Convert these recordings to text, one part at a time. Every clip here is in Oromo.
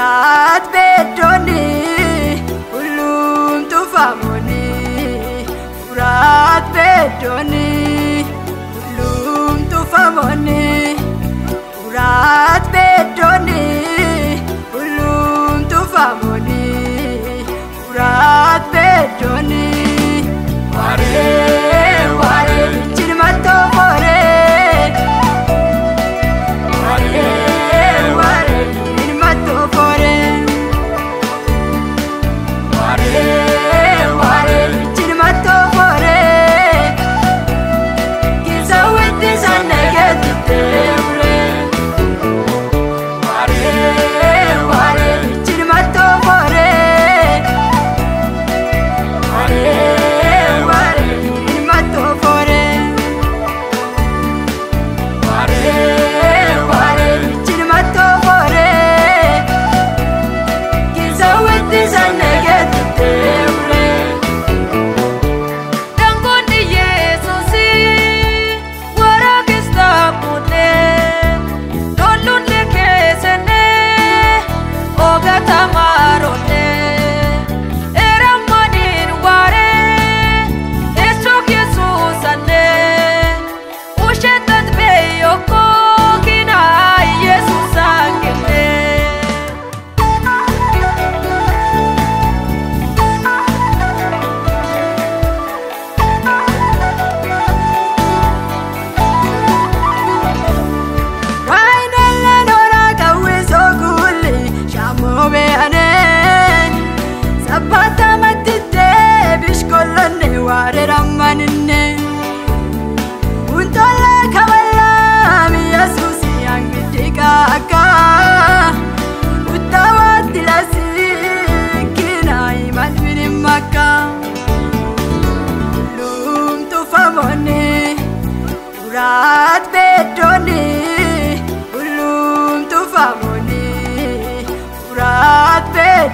Raat beektonni hulluun tufaamonni. Raat beektonni. Design.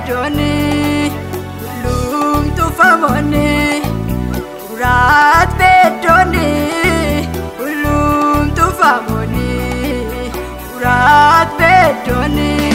beddoonni luumtu famoonni uraat beddoonni luumtu famoonni uraat beddoonni.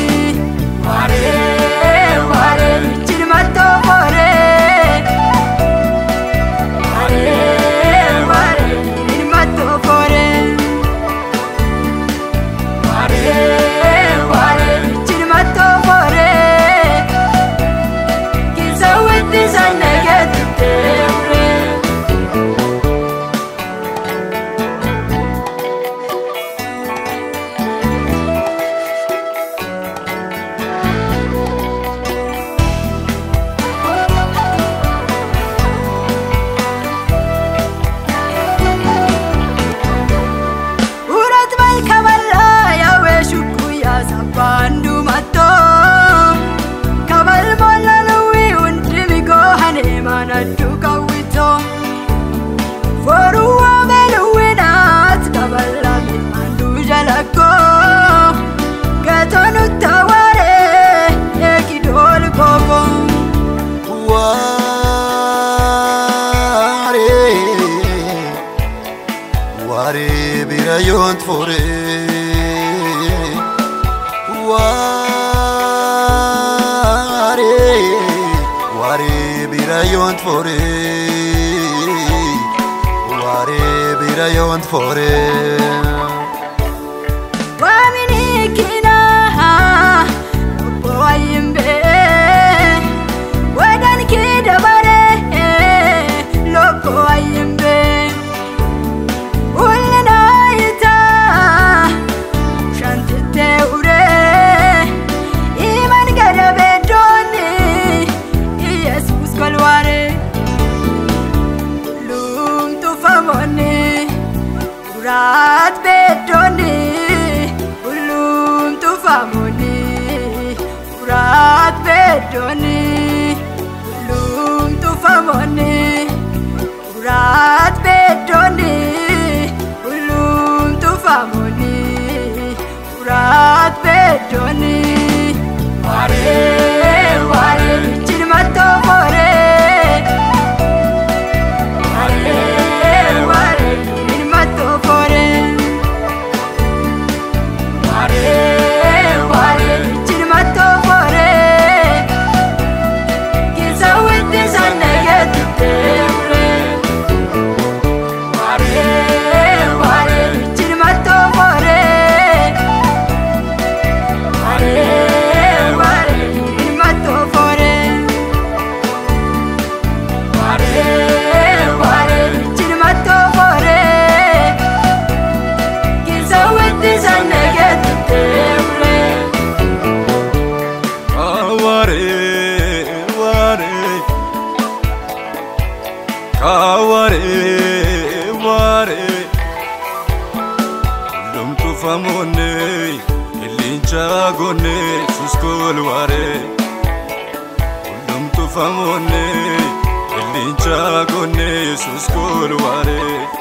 pământ furit Oare, oare bira eu întforit Oare bira eu întforit beddoonni tulluun tufamoonni uraat beddoonni tulluun tufamoonni uraat beddoonni. waare waare lomtu famoone elincaagoone suskool waare lomtu famoone elincaagoone suskool waare.